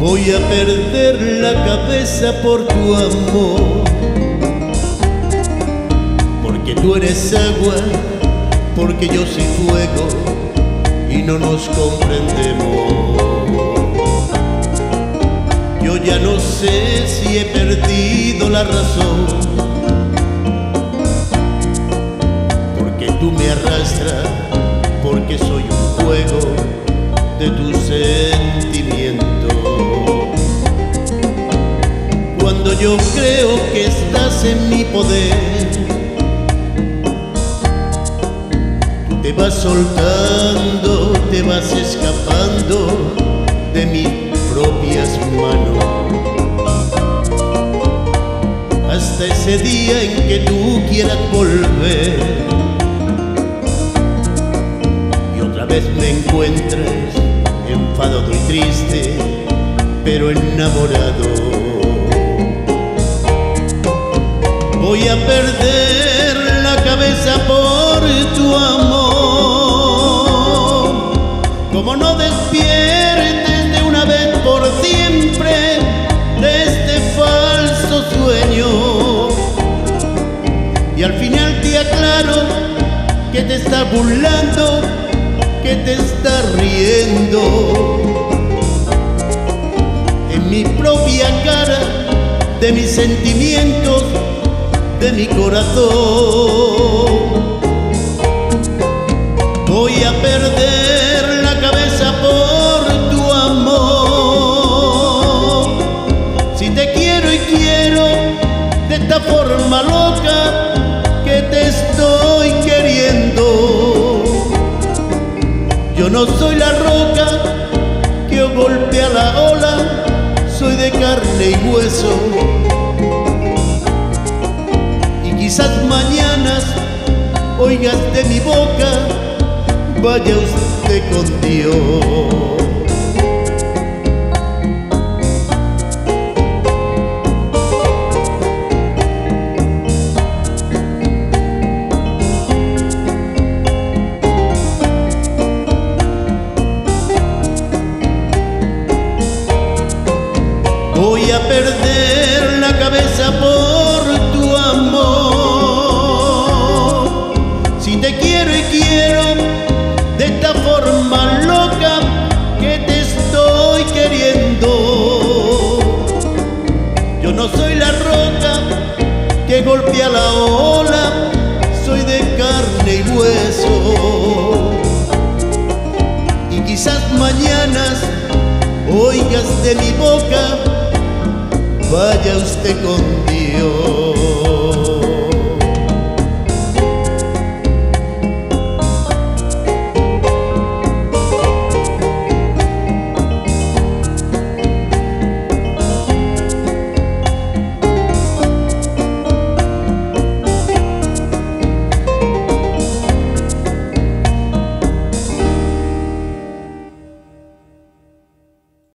Voy a perder la cabeza por tu amor, porque tú eres agua, porque yo soy fuego y no nos comprendemos. Yo ya no sé si he perdido la razón, porque tú me arrastras, porque soy un fuego de tu sentimiento. Cuando yo creo que estás en mi poder, te vas soltando, te vas escapando de mis propias manos. Hasta ese día en que tú quieras volver y otra vez me encuentres enfadado y triste, pero enamorado. Voy a perder la cabeza por tu amor. Como no despiertes de una vez por siempre de este falso sueño. Y al final te aclaro que te está burlando, que te está riendo. En mi propia cara de mis sentimientos de mi corazón. Voy a perder la cabeza por tu amor. Si te quiero y quiero de esta forma loca que te estoy queriendo. Yo no soy la roca que golpea la ola, soy de carne y hueso oigas de mi boca, vaya usted con Dios. Voy a perder la cabeza por tu amor. Quiero y quiero de esta forma loca que te estoy queriendo. Yo no soy la roca que golpea la ola, soy de carne y hueso. Y quizás mañanas oigas de mi boca, vaya usted con Dios.